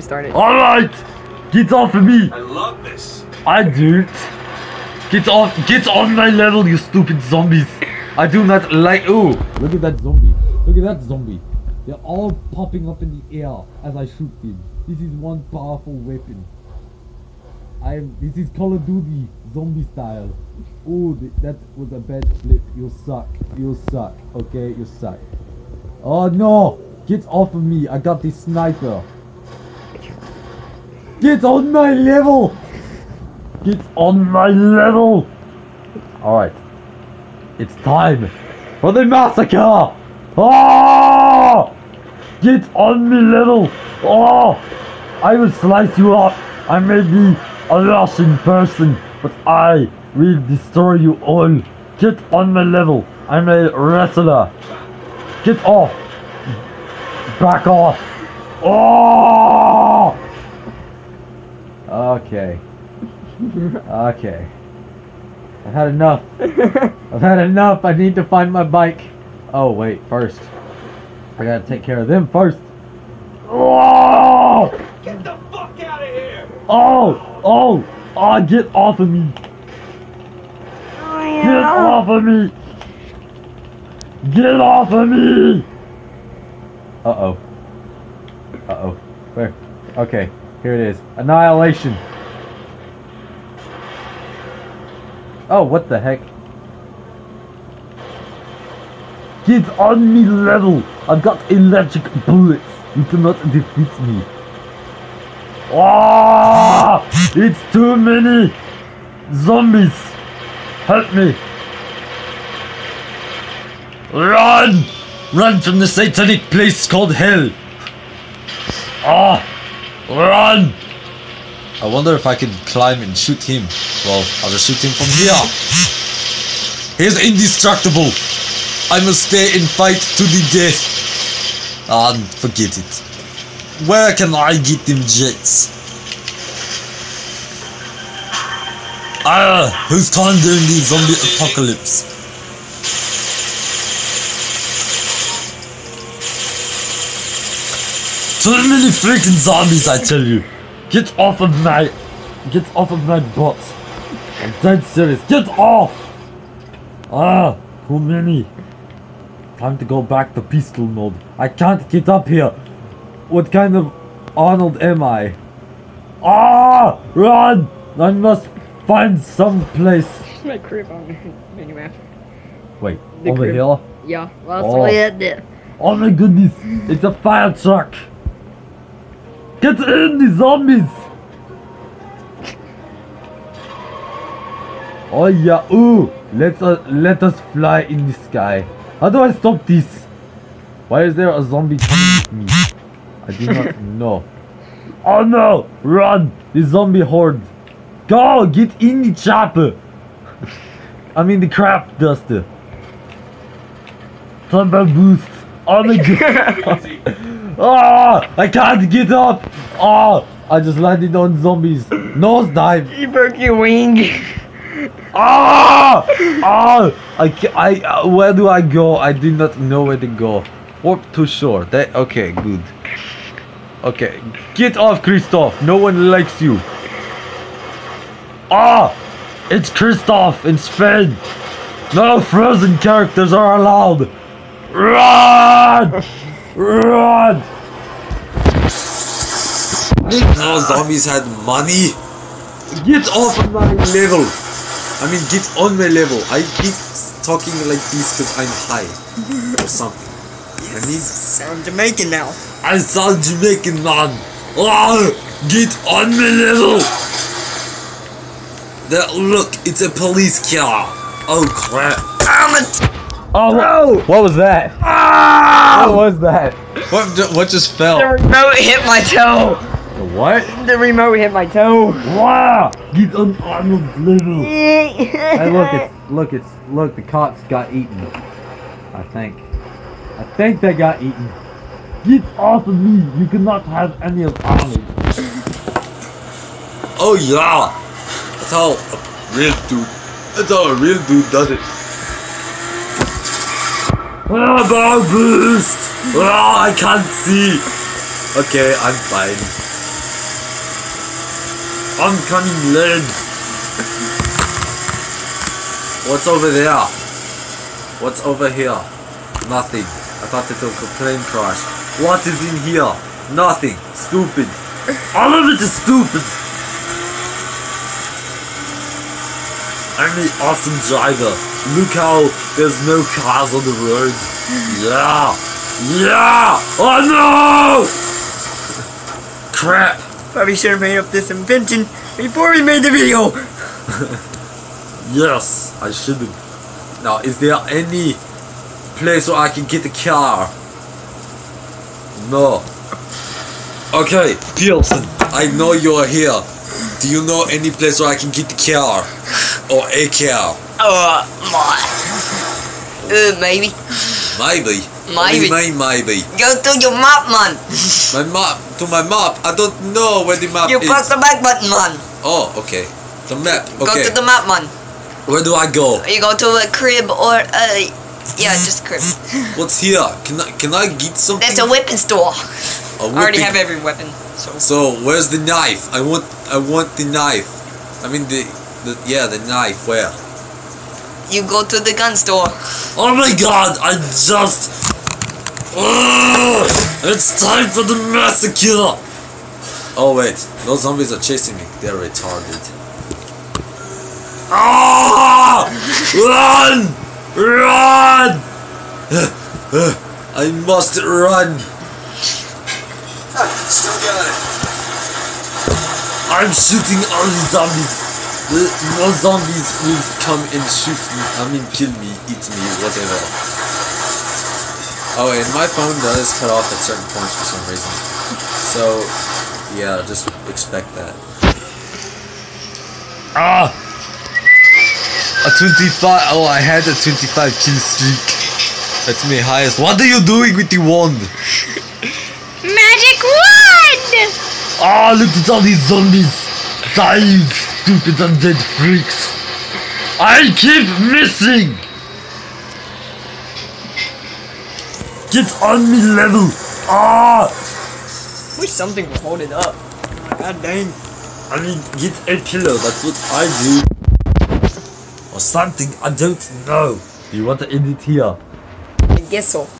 started. Alright! Get off of me! I love this. I do Get off get on my level, you stupid zombies! I do not like ooh! Look at that zombie. Look at that zombie. They're all popping up in the air as I shoot them. This is one powerful weapon. I am this is Call of Duty zombie style. Ooh, th- that was a bad flip. You suck. You suck. Okay, you suck. Oh no! Get off of me! I got this sniper. Get on my level! Get on my level! Alright. It's time for the massacre! Oh! Get on me level! Oh! I will slice you up! I may be a Russian person, but I will destroy you all! Get on my level! I'm a wrestler! Get off! Back off! Oh! Okay. Okay. I've had enough. I've had enough. I need to find my bike. Oh, wait, first. I gotta take care of them first. Oh! Get the fuck out of here! Oh! Oh! Oh, get off of me! Get off of me! Get off of me! Uh-oh. Uh-oh. Where? Okay, here it is. Annihilation. Oh, what the heck? Get on me level! I've got electric bullets. You cannot defeat me. Ah! It's too many zombies. Help me. Run! Run from the satanic place called hell. Ah! Run! I wonder if I can climb and shoot him. Well, I'll just shoot him from here. He's indestructible. I must stay and fight to the death. Ah, forget it. Where can I get them jets? Ah, who's time during the zombie apocalypse? Too many freaking zombies, I tell you. Get off of my, get off of my butt. I'm dead serious. Get off! Ah, too many. Time to go back to pistol mode. I can't get up here. What kind of Arnold am I? Ah! Run! I must find some place. My crib on the menu map. Wait, The over crib. here? Yeah, well, that's Oh. the way it did. Oh my goodness! It's a fire truck! Get in, the zombies! Oh yeah, uh, ooh! Let us let us fly in the sky. How do I stop this? Why is there a zombie coming with me? I do not know. Oh no! Run! The zombie horde! Go! Get in the chopper! I mean the crap duster. Turbo boost. Oh my god! Ah! I can't get up! Ah! I just landed on zombies. Nose dive. You broke your wing. Ah! Ah! I, I, uh, where do I go? I do not know where to go. Warp to shore. That, okay, good. Okay, get off, Kristoff. No one likes you. Ah! It's Kristoff and Sven. No frozen characters are allowed. Run! Run! No zombies had money. Get off my Level. I mean, get on my level. I keep talking like this because I'm high or something. I need. Sound Jamaican now. I sound Jamaican man. Ah, get on my level. That look, it's a police car. Oh crap! Oh, No! what was that? Ah! What was that? What? What just fell? The remote hit my toe. The what? The remote hit my toe. Wow! Get on Arnold's level. Hey, look, it's look, it's look. The cops got eaten. I think. I think they got eaten. Get off of me! You cannot have any of Arnold. Oh yeah. That's how a real dude. That's how a real dude does it. Ah, bar boost! Ah, I can't see. Okay, I'm fine. Oncoming land. What's over there? What's over here? Nothing. I thought it was a plane crash. What is in here? Nothing. Stupid. All of it is stupid. I'm the awesome driver. Look how there's no cars on the road. Yeah. Yeah. Oh no! Crap. Probably should have made up this invention before we made the video. Yes, I should have. Now, is there any place where I can get the car? No. Okay, Pearson, I know you're here. Do you know any place where I can get the car? Or a car? Uh, uh, maybe. Maybe. What mean, maybe? Go to your map, man. My map, to my map, I don't know where the map You is. You press the back button, man. Oh, okay. The map, okay. Go to the map, man. Where do I go? You go to a crib or a... yeah, just crib. What's here? Can I, can I get something? That's a weapon store. A I already have every weapon, so. So where's the knife? I want I want the knife. I mean the the yeah the knife. Where? You go to the gun store. Oh my god! I just. Ugh! it's time for the massacre. Oh wait, those zombies are chasing me. They're retarded. Ah! Run! Run! I must run. Still got it. I'm shooting all the zombies. The, no zombies will come and shoot me. I mean, kill me, eat me, whatever. Oh, and my phone does cut off at certain points for some reason. So, yeah, just expect that. Ah! A 25. Oh, I had a 25 kill streak. That's my highest. What are you doing with the wand? Magic wand! Ah, look at all these zombies! Die, you stupid undead freaks! I keep missing! Get on me level! Ah! Wish something would hold it up. God dang. I mean, get a pillow, that's what I do. Or something, I don't know. Do you want to end it here? I guess so.